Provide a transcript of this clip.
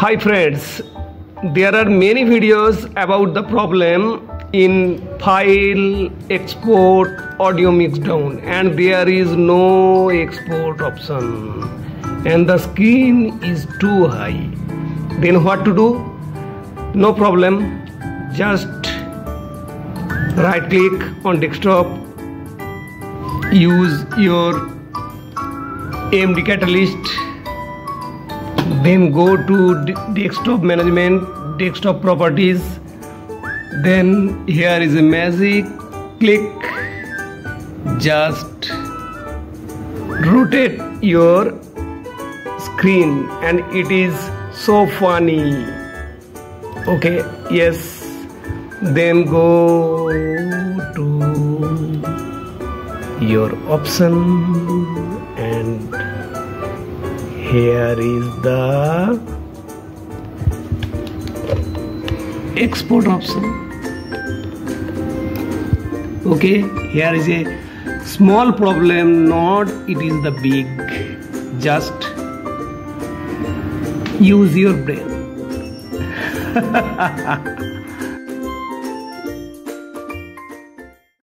Hi friends, there are many videos about the problem in file export audio mix down and there is no export option and the screen is too high. Then what to do? No problem, just right click on desktop, use your AMD Catalyst then go to desktop management desktop properties. Then here is a magic click. Just rotate your screen and it is so funny. Okay yes. Then go to your option and here is the export option. Okay here is a small problem not it is the big just use your brain